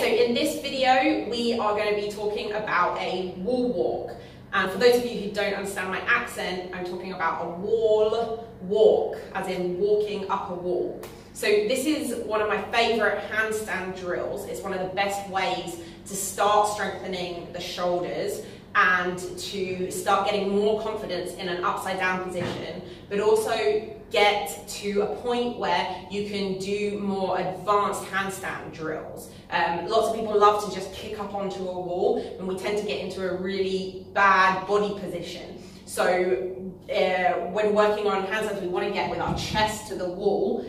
So in this video, we are going to be talking about a wall walk. And for those of you who don't understand my accent, I'm talking about a wall walk, as in walking up a wall. So this is one of my favorite handstand drills. It's one of the best ways to start strengthening the shoulders and to start getting more confidence in an upside down position, but also get to a point where you can do more advanced handstand drills. Um, lots of people love to just kick up onto a wall and we tend to get into a really bad body position. So uh, when working on handstands, we want to get with our chest to the wall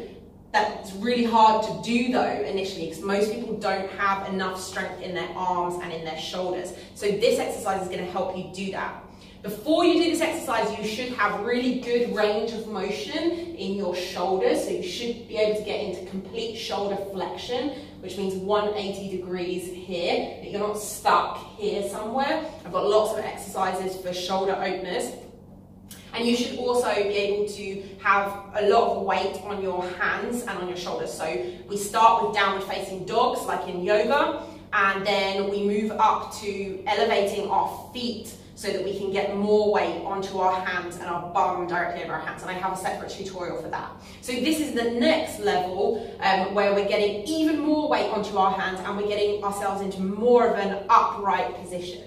that's really hard to do though initially because most people don't have enough strength in their arms and in their shoulders. So this exercise is going to help you do that. Before you do this exercise, you should have really good range of motion in your shoulders. So you should be able to get into complete shoulder flexion, which means 180 degrees here, that you're not stuck here somewhere. I've got lots of exercises for shoulder openers. And you should also be able to have a lot of weight on your hands and on your shoulders. So we start with downward facing dogs, like in yoga, and then we move up to elevating our feet so that we can get more weight onto our hands and our bum directly over our hands. And I have a separate tutorial for that. So this is the next level um, where we're getting even more weight onto our hands and we're getting ourselves into more of an upright position.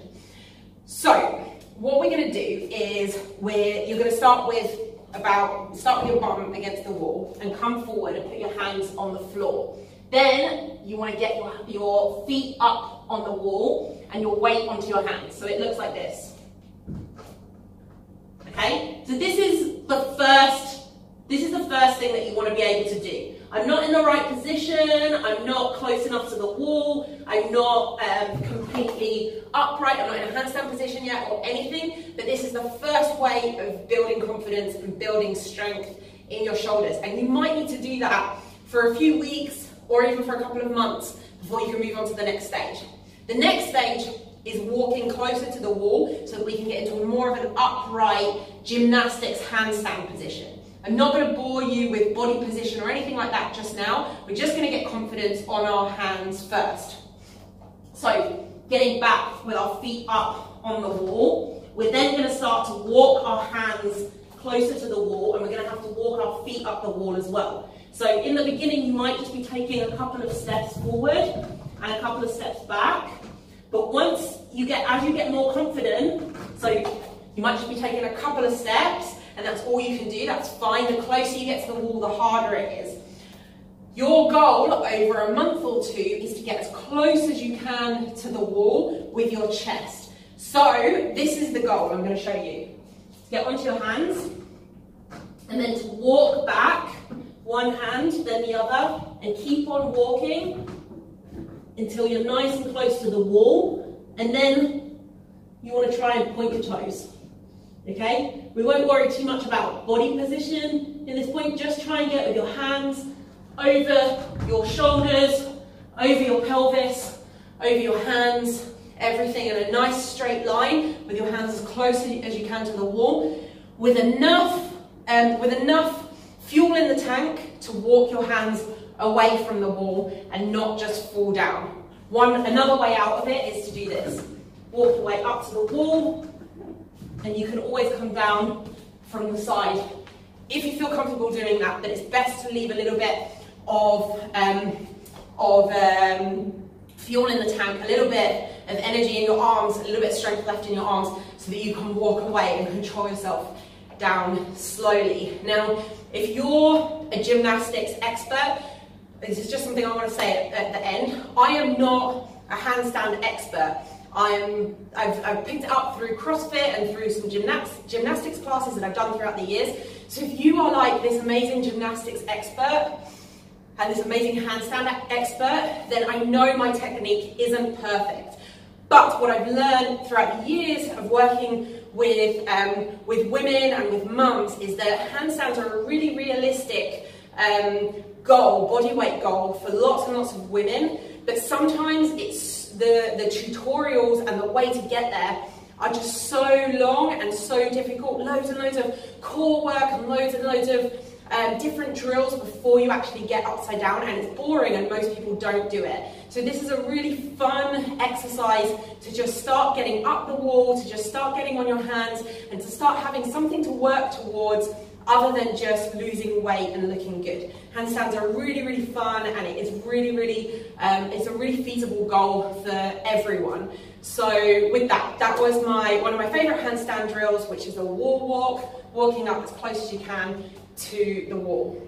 So what we're going to do is we're, you're going to start with about, start with your bum against the wall and come forward and put your hands on the floor. Then you want to get your, your feet up on the wall and your weight onto your hands. So it looks like this. Okay, so this is the first, this is the first thing that you want to be able to do. I'm not in the right position, I'm not close enough to the wall, I'm not um, completely upright, I'm not in a handstand position yet or anything, but this is the first way of building confidence and building strength in your shoulders. And you might need to do that for a few weeks or even for a couple of months before you can move on to the next stage. The next stage is walking closer to the wall so that we can get into more of an upright gymnastics handstand position. I'm not going to bore you with body position or anything like that just now. We're just going to get confidence on our hands first. So, getting back with our feet up on the wall. We're then going to start to walk our hands closer to the wall and we're going to have to walk our feet up the wall as well. So in the beginning, you might just be taking a couple of steps forward and a couple of steps back. But once you get, as you get more confident, so you might just be taking a couple of steps and that's all you can do, that's fine. The closer you get to the wall, the harder it is. Your goal over a month or two is to get as close as you can to the wall with your chest. So this is the goal I'm going to show you. Get onto your hands and then to walk back, one hand, then the other, and keep on walking until you're nice and close to the wall. And then you want to try and point your toes. Okay? We won't worry too much about body position in this point. Just try and get with your hands over your shoulders, over your pelvis, over your hands, everything in a nice straight line with your hands as close as you can to the wall with enough, um, with enough fuel in the tank to walk your hands away from the wall and not just fall down. One, another way out of it is to do this. Walk your way up to the wall, and you can always come down from the side. If you feel comfortable doing that, then it's best to leave a little bit of, um, of um, fuel in the tank, a little bit of energy in your arms, a little bit of strength left in your arms, so that you can walk away and control yourself down slowly. Now, if you're a gymnastics expert, this is just something I want to say at, at the end. I am not a handstand expert. I'm, I've, I've, picked it up through CrossFit and through some gymnastics, gymnastics classes that I've done throughout the years. So if you are like this amazing gymnastics expert and this amazing handstand expert, then I know my technique isn't perfect. But what I've learned throughout the years of working with, um, with women and with mums is that handstands are a really realistic um, goal, body weight goal for lots and lots of women. But sometimes it's the, the tutorials and the way to get there are just so long and so difficult. Loads and loads of core work and loads and loads of um, different drills before you actually get upside down and it's boring and most people don't do it. So this is a really fun exercise to just start getting up the wall, to just start getting on your hands and to start having something to work towards other than just losing weight and looking good. Handstands are really, really fun and it is really, really, um, it's a really feasible goal for everyone. So with that, that was my one of my favorite handstand drills, which is a wall walk, walking up as close as you can to the wall.